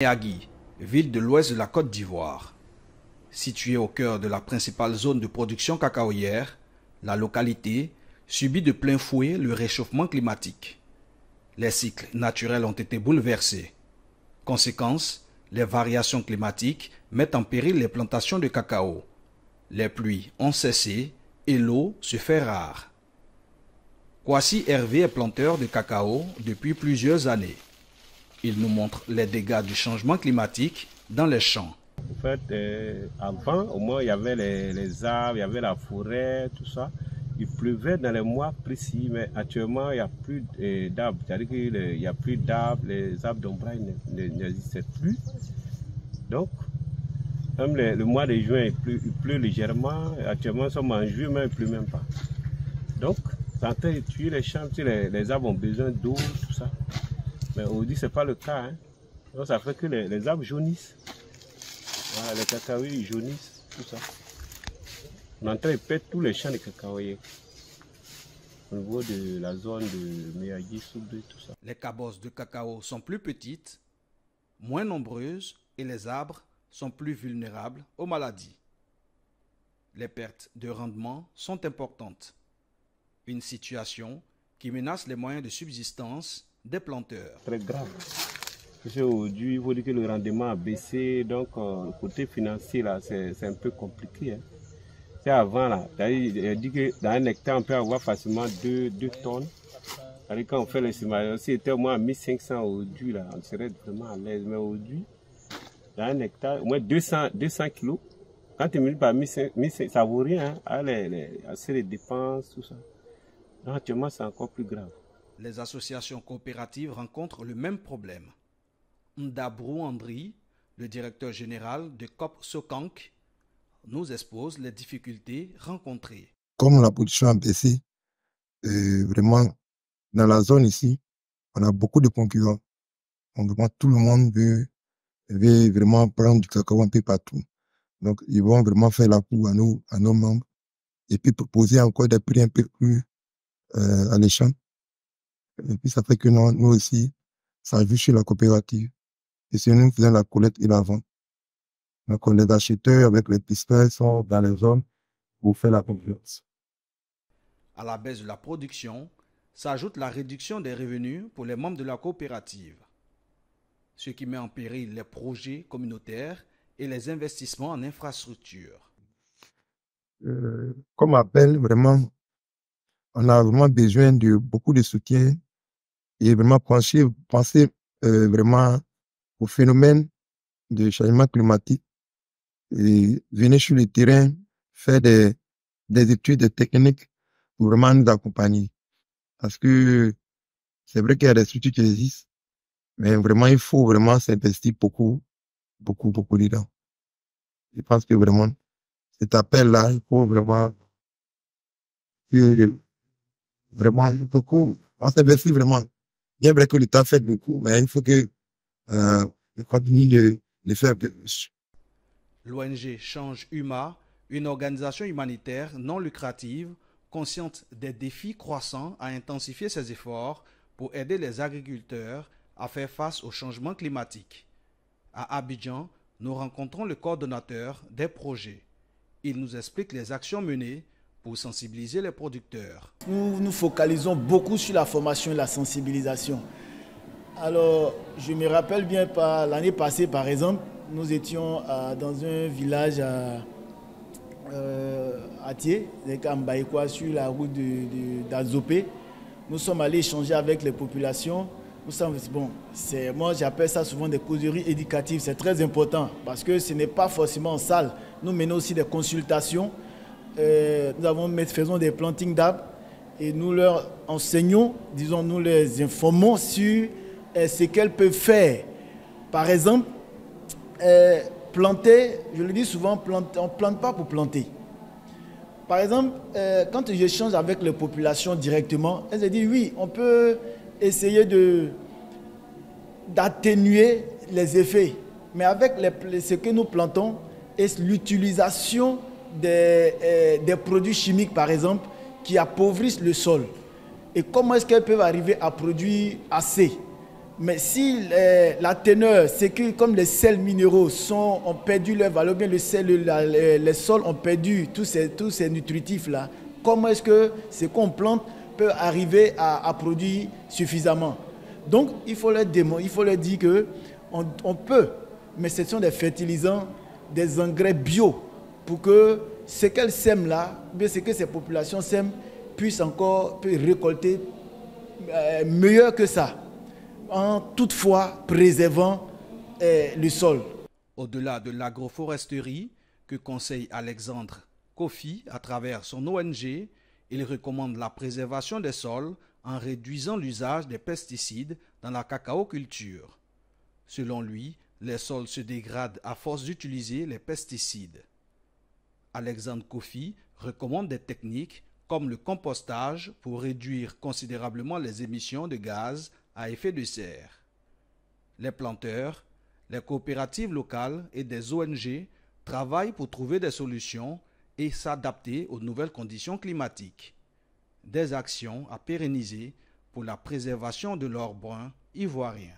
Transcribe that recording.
Niagui, ville de l'ouest de la Côte d'Ivoire. Située au cœur de la principale zone de production cacaoyère, la localité subit de plein fouet le réchauffement climatique. Les cycles naturels ont été bouleversés. Conséquence, les variations climatiques mettent en péril les plantations de cacao. Les pluies ont cessé et l'eau se fait rare. Kwasi Hervé est planteur de cacao depuis plusieurs années. Il nous montre les dégâts du changement climatique dans les champs. En fait, euh, avant, au moins, il y avait les, arbres, il y avait la forêt, tout ça. Il pleuvait dans les mois précis, mais actuellement, il n'y a plus euh, d'arbres. C'est-à-dire qu'il n'y a plus d'arbres, les arbres d'ombrage n'existaient plus. Donc, même le, mois de juin, il pleut, il légèrement. Actuellement, nous sommes en juillet, mais il ne pleut même pas. Donc, de tuer les champs, les, les arbres ont besoin d'eau, tout ça. Mais aujourd'hui, ce n'est pas le cas. Hein. Donc ça fait que les, arbres jaunissent. les cacaoyers jaunissent, tout ça. Train de perdre tous les champs de cacaoyers. Au niveau de la zone de Miyagi, Soudou, tout ça. Les cabosses de cacao sont plus petites, moins nombreuses et les arbres sont plus vulnérables aux maladies. Les pertes de rendement sont importantes. Une situation qui menace les moyens de subsistance des planteurs. Très grave. Aujourd'hui, faut dire que le rendement a baissé, donc euh, côté financier, là, c'est un peu compliqué. Hein. C'est avant, là, il dit que dans un hectare, on peut avoir facilement 2, tonnes. Quand on fait l'estimation, si c'était au moins 1500 aujourd'hui, là, on serait vraiment à l'aise. Mais aujourd'hui, dans un hectare, au moins 200, 200 kilos. Quand tu multiplies par 1500, ça vaut rien, hein, ah, les, les dépenses, tout ça. Actuellement, c'est encore plus grave les associations coopératives rencontrent le même problème. Ndabrou Andri, le directeur général de COP Sokank, nous expose les difficultés rencontrées. Comme la production a baissé, vraiment, dans la zone ici, on a beaucoup de concurrents. vraiment, tout le monde veut, veut vraiment prendre du cacao un peu partout. Donc, ils vont vraiment faire la cour à nos, à nos membres et puis proposer encore des prix un peu plus euh, alléchants et puis ça fait que nous, nous aussi, ça vu chez la coopérative. Et c'est nous qui faisons la collecte et la vente. Donc les acheteurs avec les pisteurs sont dans les zones pour faire la concurrence. À la baisse de la production s'ajoute la réduction des revenus pour les membres de la coopérative, ce qui met en péril les projets communautaires et les investissements en infrastructures. Euh, comme appel, vraiment, on a vraiment besoin de beaucoup de soutien et vraiment penser, penser euh, vraiment au phénomène de changement climatique et venir sur le terrain, faire des, des études techniques pour vraiment nous accompagner. Parce que c'est vrai qu'il y a des structures qui existent, mais vraiment, il faut vraiment s'investir beaucoup, beaucoup, beaucoup dedans. Je pense que vraiment, cet appel-là, il faut vraiment, vraiment, beaucoup, on s'investit vraiment. Bien vrai que l'État fait beaucoup, mais il faut que euh, de, faire. L'ONG Change Huma, une organisation humanitaire non lucrative, consciente des défis croissants, a intensifié ses efforts pour aider les agriculteurs à faire face au changement climatique. À Abidjan, nous rencontrons le coordonnateur des projets. Il nous explique les actions menées pour sensibiliser les producteurs. Nous nous focalisons beaucoup sur la formation et la sensibilisation. Alors, je me rappelle bien, l'année passée, par exemple, nous étions dans un village à, euh, à Thiers, sur la route d'Azopé. Nous sommes allés échanger avec les populations. Nous sommes, bon, moi j'appelle ça souvent des causeries éducatives. C'est très important parce que ce n'est pas forcément en salle. Nous menons aussi des consultations euh, nous avons, faisons des plantings d'arbres et nous leur enseignons, disons, nous les informons sur euh, ce qu'elles peuvent faire. Par exemple, euh, planter, je le dis souvent, on ne plante pas pour planter. Par exemple, quand j'échange avec les populations directement, elles se disent oui, on peut essayer de d'atténuer les effets. Mais avec ce que nous plantons et l'utilisation euh, des, produits chimiques, par exemple, qui appauvrissent le sol. Et comment est-ce qu'elles peuvent arriver à produire assez? Mais si la teneur, c'est que comme les sels minéraux sont, ont perdu leur valeur, bien le sel, les, sols ont perdu tous ces, tous ces nutritifs-là, comment est-ce que ce qu'on plante peut arriver à, produire suffisamment? Donc, il faut leur, il faut leur dire que on, peut, mais ce sont des fertilisants, des engrais bio, pour que ce qu'elles sèment là, bien ce que ces populations sèment, puissent encore récolter euh, meilleur que ça en toutefois préservant eh, le sol. Au-delà de l'agroforesterie que conseille Alexandre Kofi à travers son ONG, il recommande la préservation des sols en réduisant l'usage des pesticides dans la cacao culture. Selon lui, les sols se dégradent à force d'utiliser les pesticides. Alexandre Kofi recommande des techniques comme le compostage pour réduire considérablement les émissions de gaz à effet de serre. Les planteurs, les coopératives locales et des ONG travaillent pour trouver des solutions et s'adapter aux nouvelles conditions climatiques. Des actions à pérenniser pour la préservation de l'or brun ivoirien.